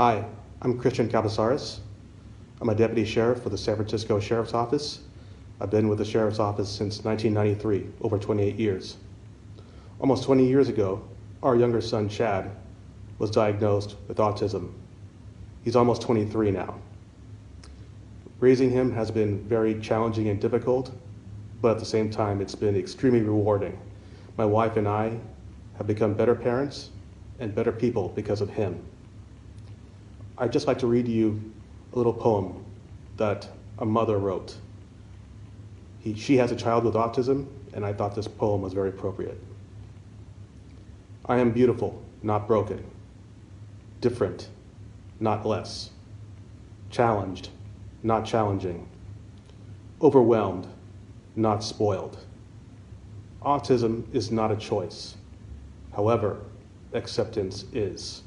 Hi, I'm Christian Kabasares. I'm a deputy sheriff for the San Francisco Sheriff's Office. I've been with the Sheriff's Office since 1993, over 28 years. Almost 20 years ago, our younger son, Chad, was diagnosed with autism. He's almost 23 now. Raising him has been very challenging and difficult, but at the same time, it's been extremely rewarding. My wife and I have become better parents and better people because of him. I'd just like to read you a little poem that a mother wrote. He, she has a child with autism, and I thought this poem was very appropriate. I am beautiful, not broken. Different, not less. Challenged, not challenging. Overwhelmed, not spoiled. Autism is not a choice. However, acceptance is.